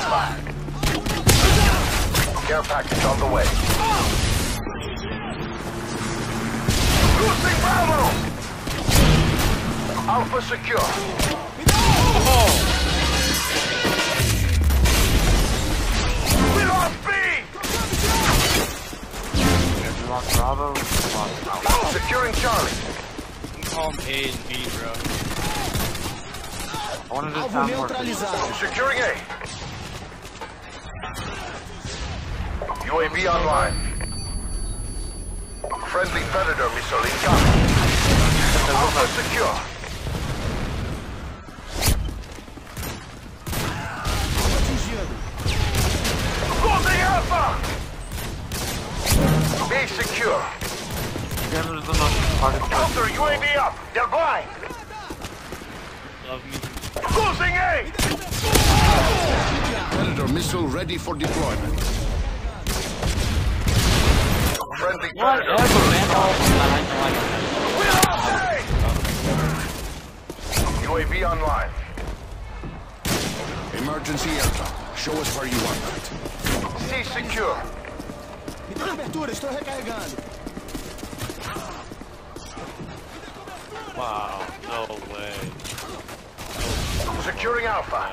Alpha. Care package on the way. Losing Bravo! Alpha secure. We lost B! We lost Bravo. We lost Alpha. Securing Charlie. You can call them A and B, bro. I wanted to Alvo sound more. neutralizado. Securing A. UAV online. Friendly Predator missile incoming. Alpha secure. Atingido. Losing Alpha! B secure. Gunner is the most target Counter UAV up. They're blind. Love me. Losing A! Predator missile ready for deployment. Lost A! UAV online. Emergency aircraft. Show us where you want that. C secure. Me dê cobertura, estou recarregando. Wow, no way. Securing Alpha.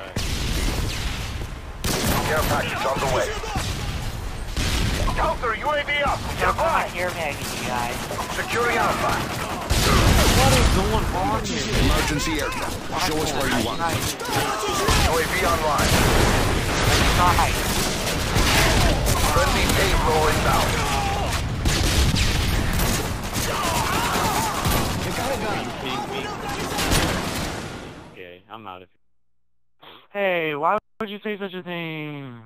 Care package on the way. Counter UAV up. They're blind. Here, Maggie, you guys. Securing Alpha. What is going on here? Emergency aircraft. Show us where you want. UAV online. Nice. Friendly payload inbound. Recarregando. Kidding me? Okay, I'm out of here. Hey, why would you say such a thing?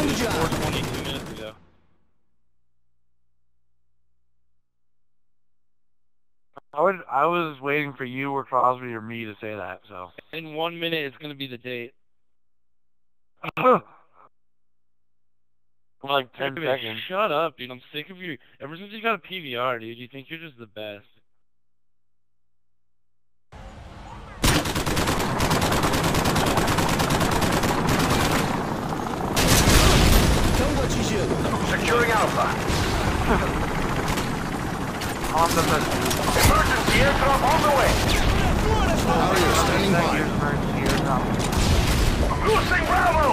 Trocando de 22 minutes ago. I would. I was waiting for you or Crosby or me to say that. So. In one minute, it's gonna be the date. like ten Dude, seconds. Shut up, dude. I'm sick of you. Ever since you got a PVR, dude, you think you're just the best. Tango atingido. Securing Alpha. On the list. Emergency airdrop on the way. Standing by. Losing Bravo.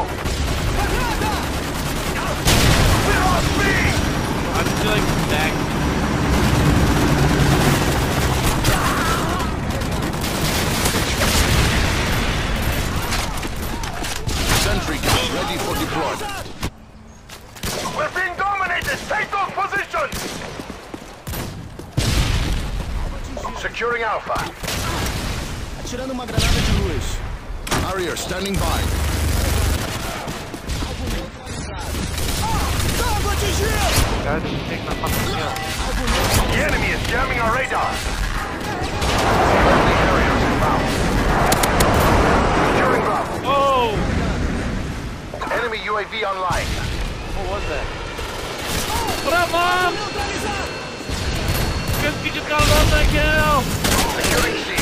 We lost B. I feel like that. Sentry gun ready for deployment. We're being dominated. Take those positions. Securing Alpha. Atirando uma granada de luz. Harrier standing by. Tango atingido. Guys, you take my fucking kill. The enemy is jamming our radar. Friendly Harriers inbound. Securing Bravo. Oh! Enemy UAV online. What was that? What just, you just got him upside The Security.